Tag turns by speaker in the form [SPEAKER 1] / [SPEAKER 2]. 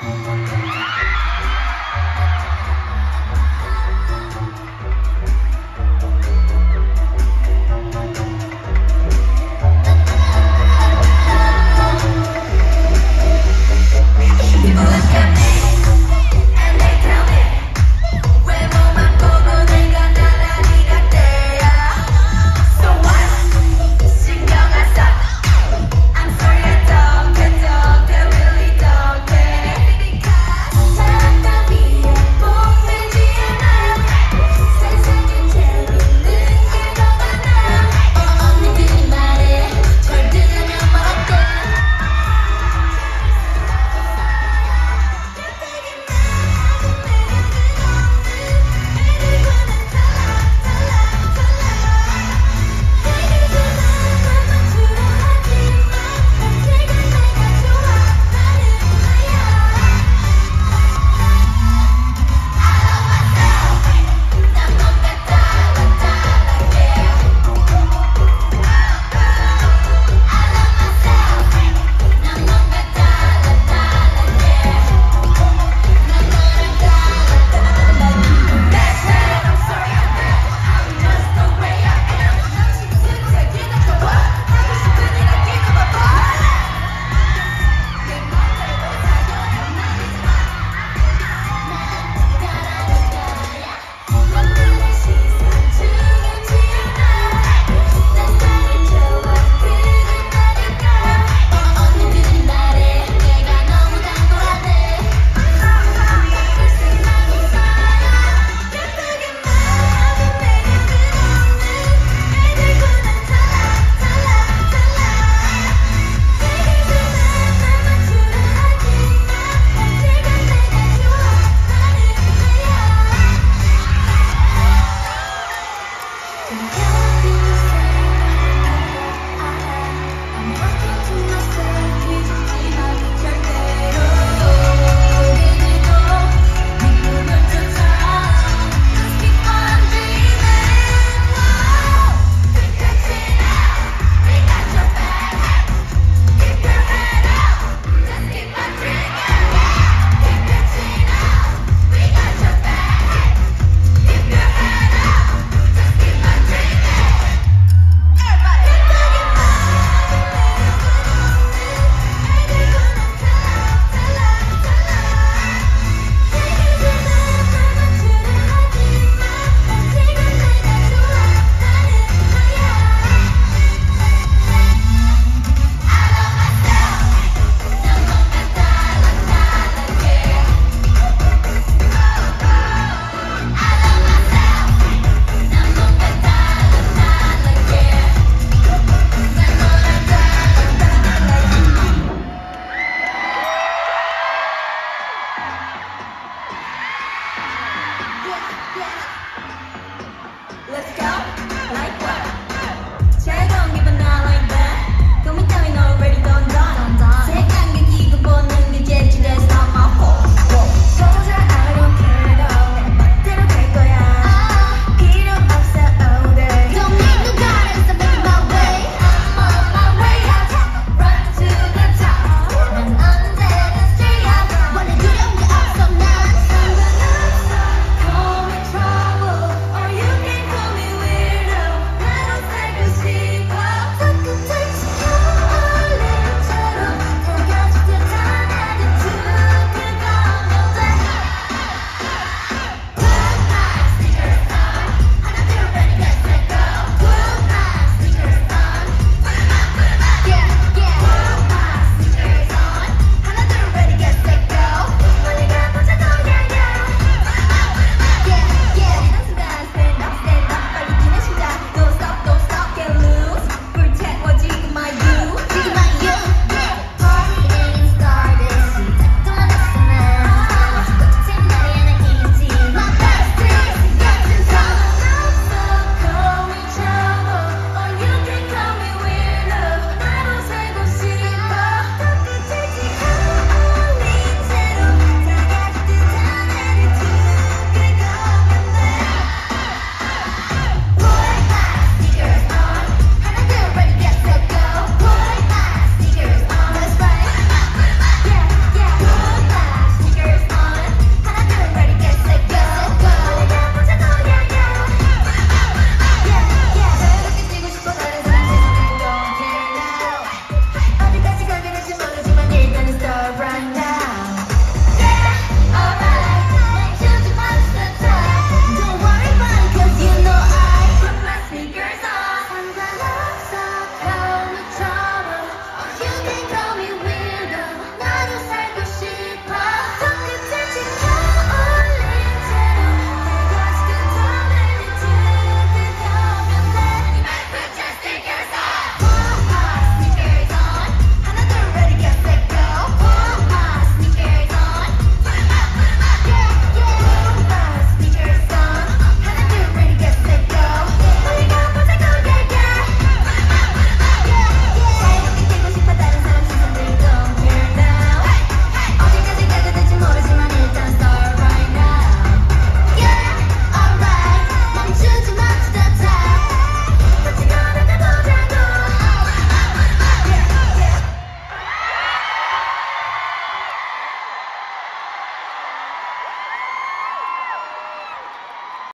[SPEAKER 1] Thank let's go.